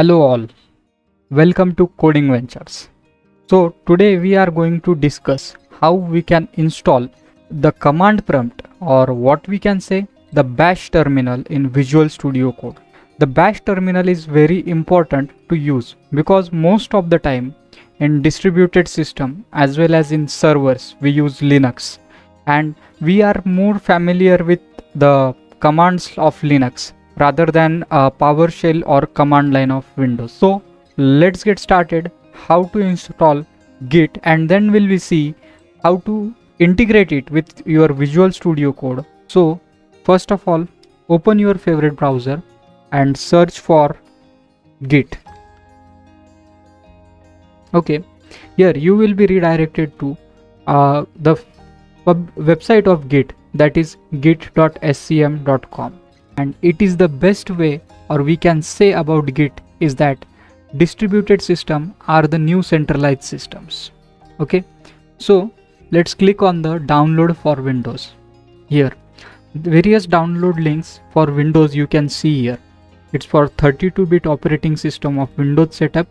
Hello all, welcome to Coding Ventures. So today we are going to discuss how we can install the command prompt or what we can say the bash terminal in Visual Studio Code. The bash terminal is very important to use because most of the time in distributed system as well as in servers we use Linux and we are more familiar with the commands of Linux rather than PowerShell or command line of Windows. So let's get started how to install Git and then we'll we see how to integrate it with your Visual Studio Code. So first of all open your favorite browser and search for Git. Okay, here you will be redirected to uh, the website of Git that is git.scm.com and it is the best way or we can say about git is that distributed system are the new centralized systems. Okay? So let's click on the download for windows. Here. The various download links for windows you can see here. It's for 32-bit operating system of windows setup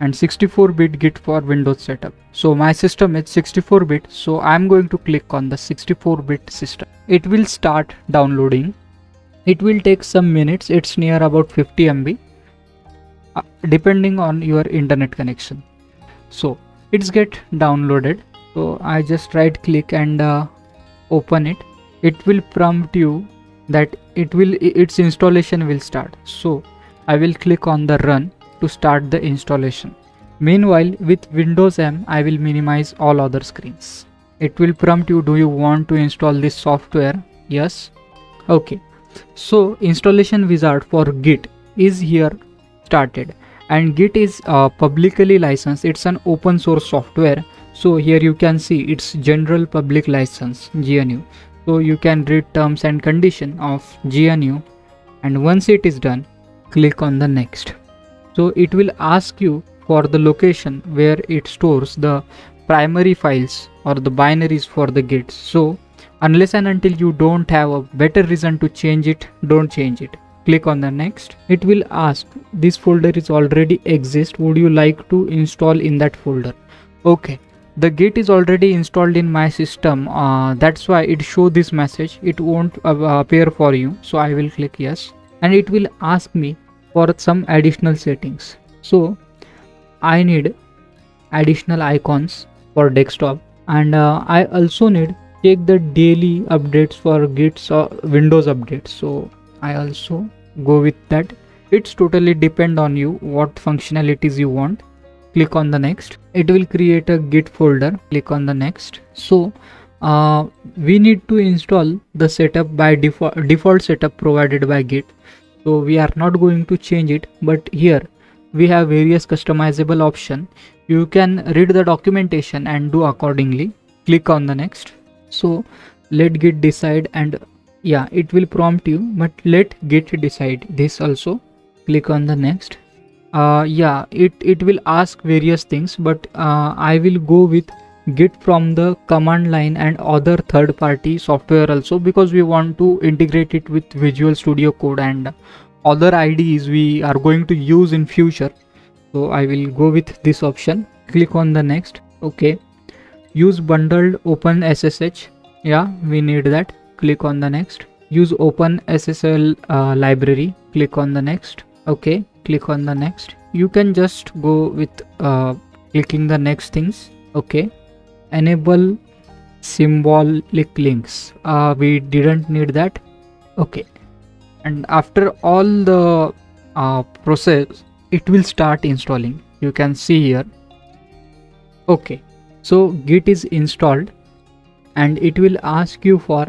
and 64-bit git for windows setup. So my system is 64-bit so i'm going to click on the 64-bit system. It will start downloading it will take some minutes. It's near about 50 MB uh, depending on your internet connection. So it's get downloaded. So I just right click and uh, open it. It will prompt you that it will its installation will start. So I will click on the run to start the installation. Meanwhile with Windows M I will minimize all other screens. It will prompt you do you want to install this software? Yes. Okay so installation wizard for git is here started. And git is uh, publicly licensed. It's an open source software. So here you can see it's general public license gnu so you can read terms and condition of gnu and once it is done click on the next. So it will ask you for the location where it stores the primary files or the binaries for the git. So unless and until you don't have a better reason to change it don't change it. Click on the next. It will ask this folder is already exist. Would you like to install in that folder? Okay. The git is already installed in my system. Uh, that's why it show this message. It won't uh, appear for you. So i will click yes. And it will ask me for some additional settings. So i need additional icons for desktop. And uh, i also need check the daily updates for gits or windows updates. So i also go with that. It's totally depend on you what functionalities you want. Click on the next. It will create a git folder. Click on the next. So uh, we need to install the setup by default default setup provided by git. So we are not going to change it but here we have various customizable option. You can read the documentation and do accordingly. Click on the next so let git decide and yeah it will prompt you but let git decide this also. Click on the next. Uh yeah it it will ask various things but uh, i will go with git from the command line and other third party software also because we want to integrate it with visual studio code and other ides we are going to use in future. So i will go with this option. Click on the next. Okay use bundled open ssh yeah we need that. Click on the next. Use open ssl uh, library. Click on the next. Okay click on the next. You can just go with uh, clicking the next things. Okay. Enable symbolic links. Uh, we didn't need that. Okay. And after all the uh, process it will start installing. You can see here. Okay so git is installed and it will ask you for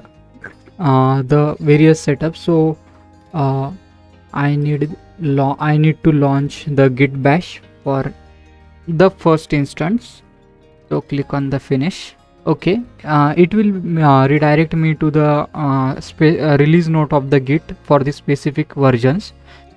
uh, the various setups. So uh, I need I need to launch the git bash for the first instance. So click on the finish. Okay. Uh, it will uh, redirect me to the uh, uh, release note of the git for the specific versions.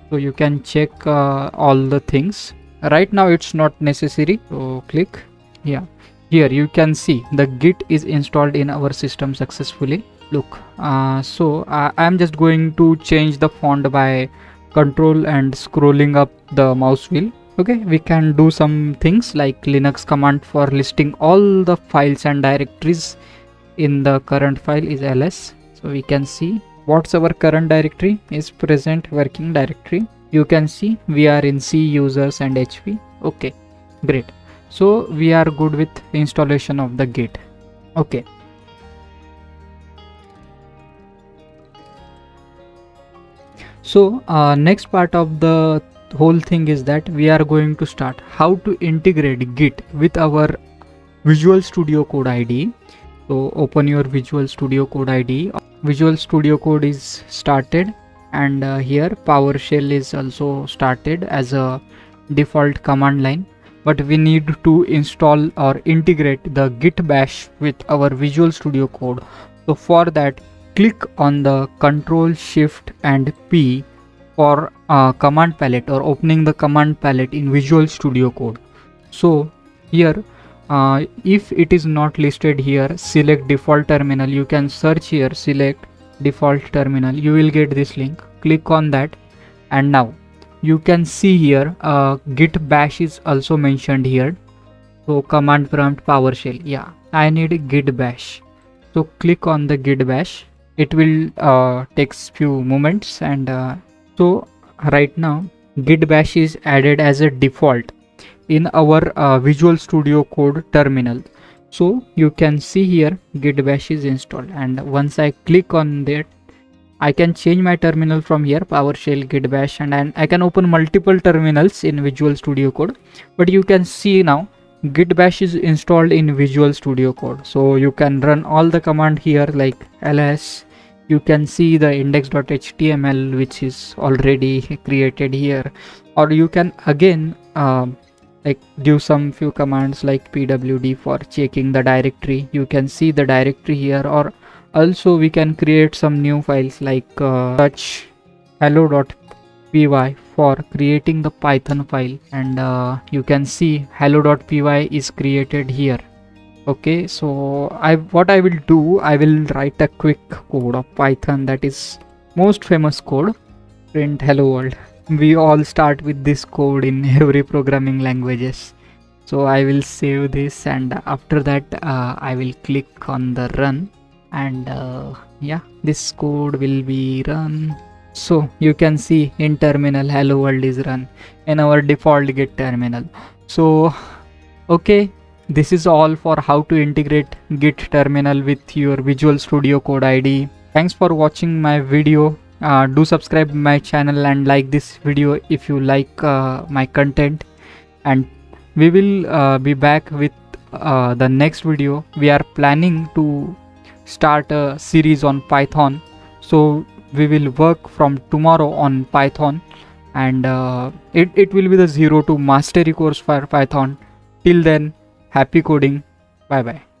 So you can check all the things. Right now it's not necessary. So click. Yeah here you can see the git is installed in our system successfully. Look uh, so uh, i'm just going to change the font by control and scrolling up the mouse wheel. Okay we can do some things like linux command for listing all the files and directories in the current file is ls. So we can see what's our current directory is present working directory. You can see we are in c users and hp okay great so we are good with installation of the git okay. So uh, next part of the whole thing is that we are going to start how to integrate git with our visual studio code ide so open your visual studio code ide visual studio code is started and uh, here powershell is also started as a default command line but we need to install or integrate the git bash with our visual studio code. So for that click on the control shift and p for uh, command palette or opening the command palette in visual studio code. So here uh, if it is not listed here select default terminal. You can search here select default terminal. You will get this link. Click on that. And now you can see here uh, git bash is also mentioned here. So command prompt powershell yeah. I need git bash. So click on the git bash. It will uh, takes few moments and uh, so right now git bash is added as a default in our uh, visual studio code terminal. So you can see here git bash is installed. And once i click on that i can change my terminal from here powershell git bash and, i can open multiple terminals in visual studio code. But you can see now git bash is installed in visual studio code. So you can run all the command here like ls. You can see the index.html which is already created here. Or you can again um, like do some few commands like pwd for checking the directory. You can see the directory here or also we can create some new files like uh, touch hello.py for creating the python file. And uh, you can see hello.py is created here. Okay so i what i will do i will write a quick code of python that is most famous code print hello world. We all start with this code in every programming languages. So i will save this and after that uh, i will click on the run and uh, yeah this code will be run. So you can see in terminal hello world is run. In our default git terminal. So okay this is all for how to integrate git terminal with your visual studio code ide thanks for watching my video. Uh, do subscribe my channel and like this video if you like uh, my content. And we will uh, be back with uh, the next video. We are planning to start a series on python. So we will work from tomorrow on python and uh, it, it will be the zero to mastery course for python. Till then happy coding. Bye bye